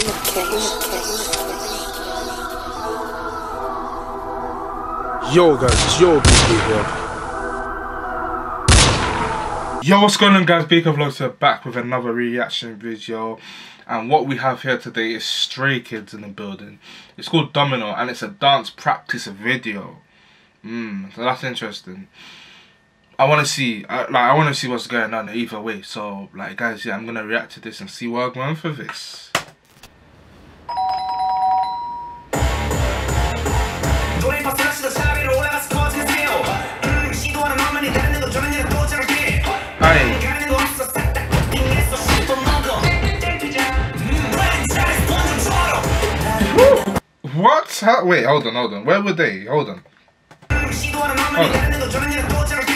Yo BK here. Yo, what's going on guys? BK vlogz here back with another reaction video. And what we have here today is Stray Kids in the building. It's called Domino and it's a dance practice video. Mmm, so that's interesting. I want to see, I, like, I want to see what's going on either way. So, like, guys, yeah, I'm gonna react to this and see what I'm going for this. What? How? Wait, hold on, hold on. Where were they? Hold on. Hold on.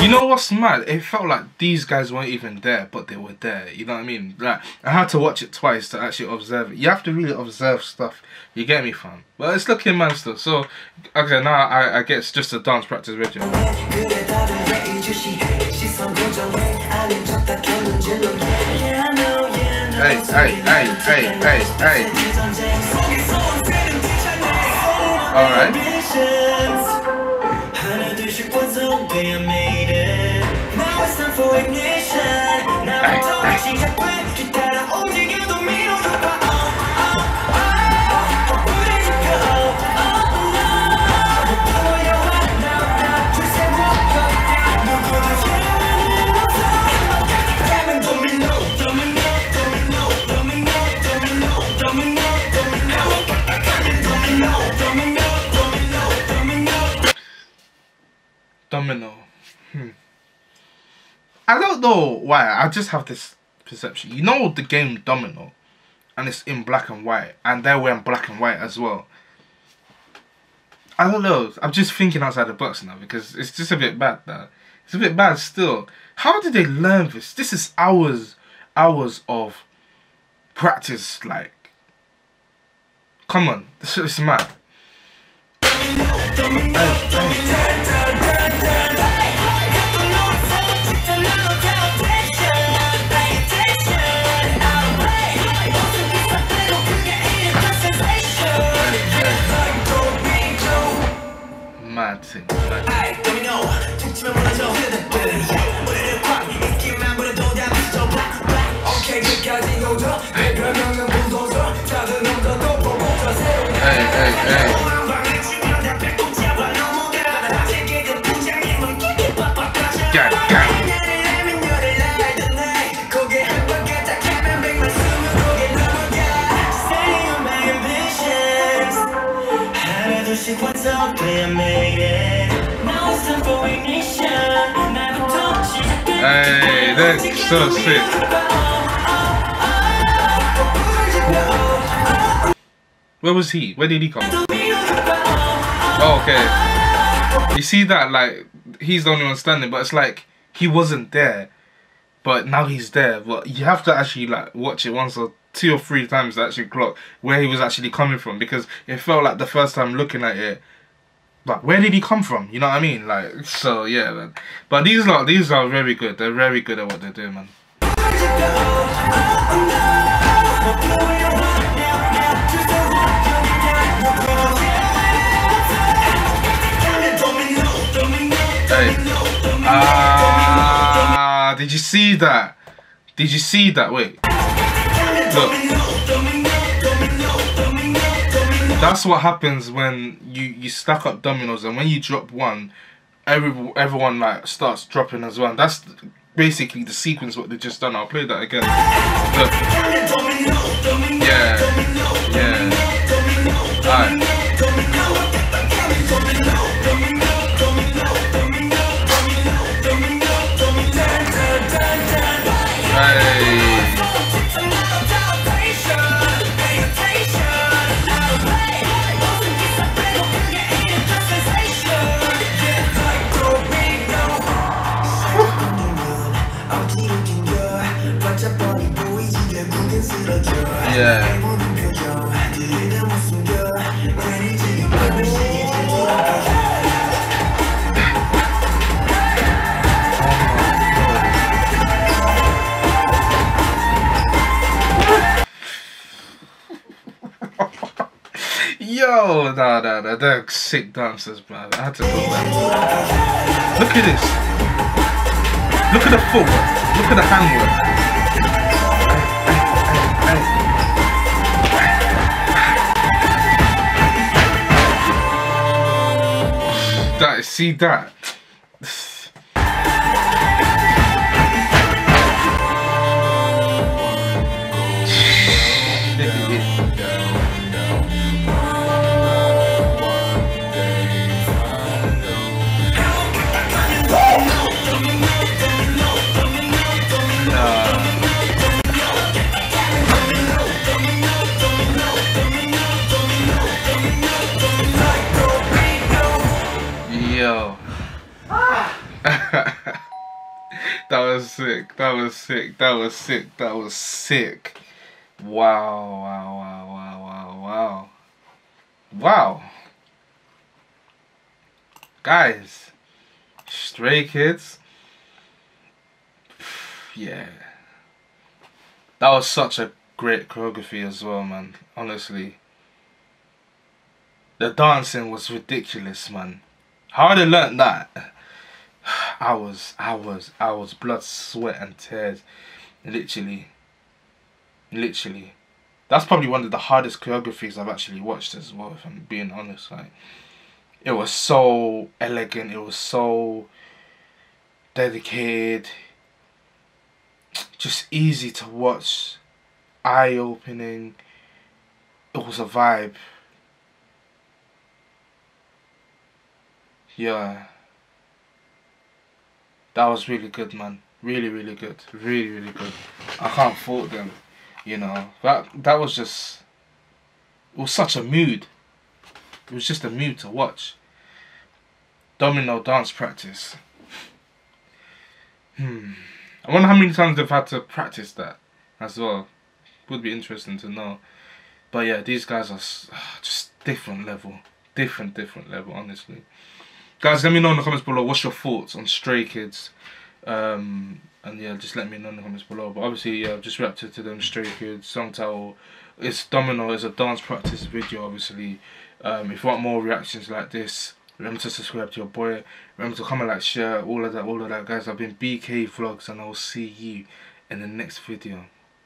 You know what's mad? It felt like these guys weren't even there, but they were there. You know what I mean? Like I had to watch it twice to actually observe it. You have to really observe stuff. You get me, fam? But it's looking man still. So okay, now I I guess just a dance practice video. Hey, hey, hey, hey, hey, hey. All right. Domino. Hmm. I don't know why. I just have this perception. You know the game Domino, and it's in black and white, and they're wearing black and white as well. I don't know. I'm just thinking outside the box now because it's just a bit bad now. It's a bit bad still. How did they learn this? This is hours, hours of practice. Like, come on, this is mad. Mad thing. Hey, Now it's time for ignition. Never. Hey, that's so sick. Where was he? Where did he come from? Oh, okay. You see that, like, he's the only one standing, but it's like, he wasn't there, but now he's there. But you have to actually, like, watch it once or two or three times to actually clock where he was actually coming from. Because it felt like the first time looking at it, but where did he come from? You know what I mean? Like, so, yeah, man. But these are, these are very good. They're very good at what they're doing, man. Hey. Ah, did you see that? Did you see that? Wait. Look. That's what happens when you you stack up dominoes and when you drop one, every everyone like starts dropping as well. That's basically the sequence what they just done. I'll play that again. Look. Yeah. Yeah. Alright. Yo, no, no, no, they're sick dancers, man. I had to put them. Look at this. Look at the footwork. Look at the handwork. That see that. Was sick. That was sick. That was sick. That was sick. Wow, wow, wow, wow, wow, wow. Wow. Guys, Stray Kids. Yeah. That was such a great choreography as well, man. Honestly. The dancing was ridiculous, man. How they learned that, Was, I was blood, sweat, and tears. Literally. Literally. That's probably one of the hardest choreographies I've actually watched as well, if I'm being honest. Like, it was so elegant. It was so dedicated. Just easy to watch. Eye opening. It was a vibe. Yeah. That was really good, man. Really, really good. Really, really good. I can't fault them. You know, that that was just. It was such a mood. It was just a mood to watch. Domino dance practice. Hmm. I wonder how many times they've had to practice that as well. Would be interesting to know. But yeah, these guys are just different level. Different, different level, honestly. Guys, let me know in the comments below what's your thoughts on Stray Kids. Um, and yeah, just let me know in the comments below. But obviously, yeah, I've just reacted to them Stray Kids song title. It's Domino. It's a dance practice video, obviously. Um, if you want more reactions like this, remember to subscribe to your boy. Remember to comment, like, share, all of that, all of that, guys. I've been BK vlogz, and I will see you in the next video.